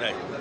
Hey.